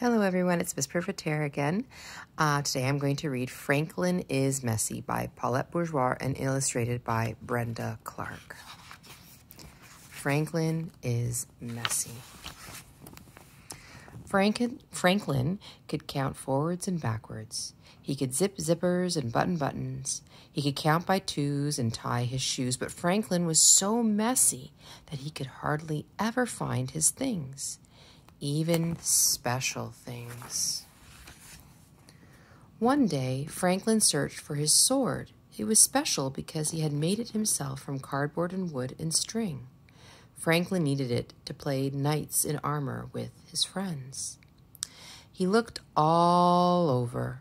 Hello, everyone. It's Miss Privitera again. Uh, today I'm going to read Franklin is Messy by Paulette Bourgeois and illustrated by Brenda Clark. Franklin is messy. Franklin, Franklin could count forwards and backwards. He could zip zippers and button buttons. He could count by twos and tie his shoes, but Franklin was so messy that he could hardly ever find his things even special things. One day, Franklin searched for his sword. It was special because he had made it himself from cardboard and wood and string. Franklin needed it to play knights in armor with his friends. He looked all over.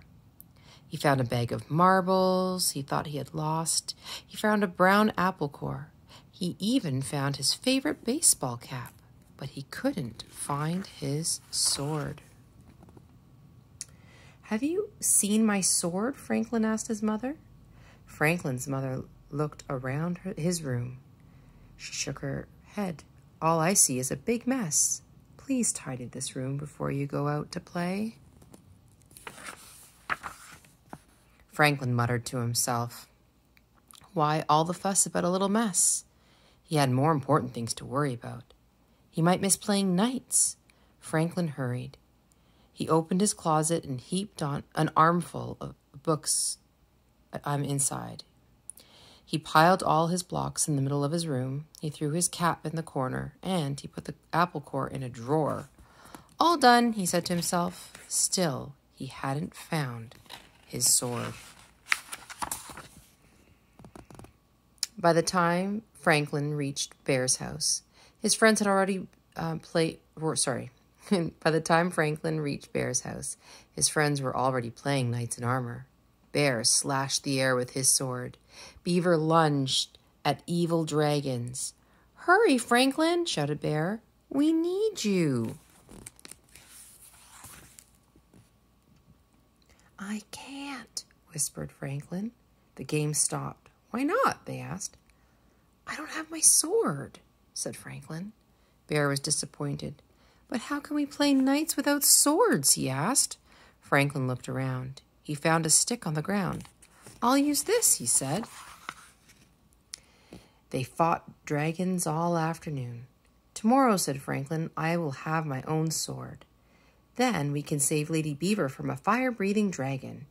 He found a bag of marbles he thought he had lost. He found a brown apple core. He even found his favorite baseball cap but he couldn't find his sword. Have you seen my sword? Franklin asked his mother. Franklin's mother looked around his room. She shook her head. All I see is a big mess. Please tidy this room before you go out to play. Franklin muttered to himself. Why all the fuss about a little mess? He had more important things to worry about. He might miss playing knights. Franklin hurried. He opened his closet and heaped on an armful of books I'm inside. He piled all his blocks in the middle of his room. He threw his cap in the corner, and he put the apple core in a drawer. All done, he said to himself. Still, he hadn't found his sword. By the time Franklin reached Bear's house, his friends had already uh, played, sorry, by the time Franklin reached Bear's house, his friends were already playing knights in armor. Bear slashed the air with his sword. Beaver lunged at evil dragons. Hurry, Franklin, shouted Bear. We need you. I can't, whispered Franklin. The game stopped. Why not? they asked. I don't have my sword said Franklin. Bear was disappointed. But how can we play knights without swords? he asked. Franklin looked around. He found a stick on the ground. I'll use this, he said. They fought dragons all afternoon. Tomorrow, said Franklin, I will have my own sword. Then we can save Lady Beaver from a fire breathing dragon.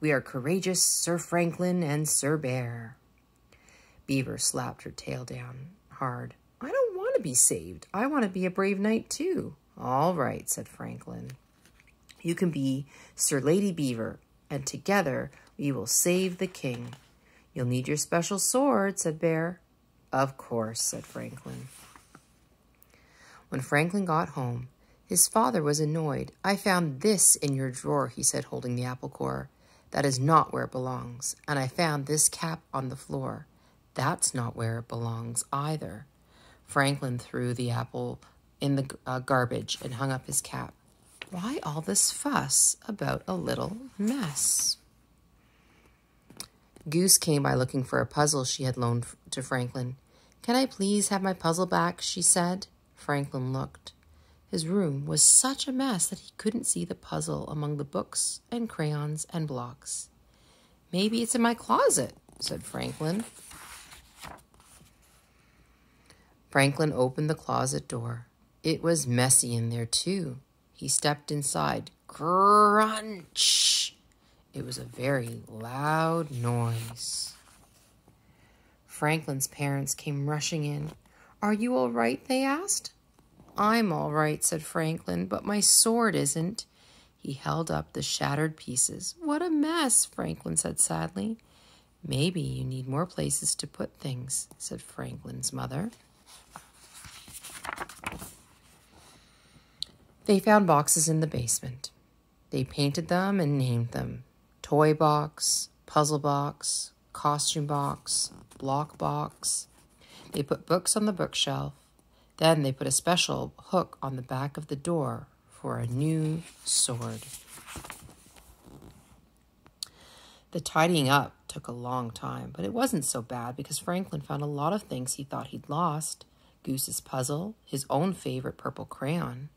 We are courageous, Sir Franklin and Sir Bear. Beaver slapped her tail down hard. Want to be saved. I want to be a brave knight too. All right, said Franklin. You can be Sir Lady Beaver, and together we will save the king. You'll need your special sword, said Bear. Of course, said Franklin. When Franklin got home, his father was annoyed. I found this in your drawer, he said, holding the apple core. That is not where it belongs. And I found this cap on the floor. That's not where it belongs either. Franklin threw the apple in the uh, garbage and hung up his cap. Why all this fuss about a little mess? Goose came by looking for a puzzle she had loaned to Franklin. Can I please have my puzzle back? she said. Franklin looked. His room was such a mess that he couldn't see the puzzle among the books and crayons and blocks. Maybe it's in my closet, said Franklin. Franklin opened the closet door. It was messy in there, too. He stepped inside. Crunch! It was a very loud noise. Franklin's parents came rushing in. Are you all right? they asked. I'm all right, said Franklin, but my sword isn't. He held up the shattered pieces. What a mess, Franklin said sadly. Maybe you need more places to put things, said Franklin's mother. They found boxes in the basement. They painted them and named them toy box, puzzle box, costume box, block box. They put books on the bookshelf. Then they put a special hook on the back of the door for a new sword. The tidying up took a long time, but it wasn't so bad because Franklin found a lot of things he thought he'd lost Goose's puzzle, his own favorite purple crayon,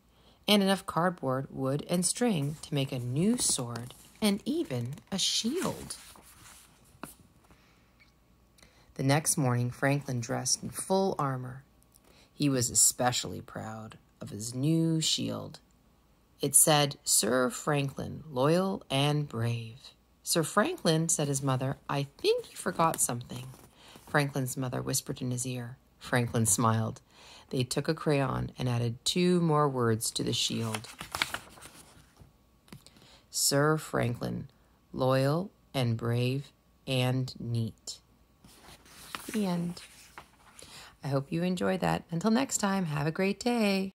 and enough cardboard, wood, and string to make a new sword and even a shield. The next morning, Franklin dressed in full armor. He was especially proud of his new shield. It said, Sir Franklin, loyal and brave. Sir Franklin, said his mother, I think you forgot something. Franklin's mother whispered in his ear. Franklin smiled. They took a crayon and added two more words to the shield. Sir Franklin, loyal and brave and neat. The end. I hope you enjoyed that. Until next time, have a great day.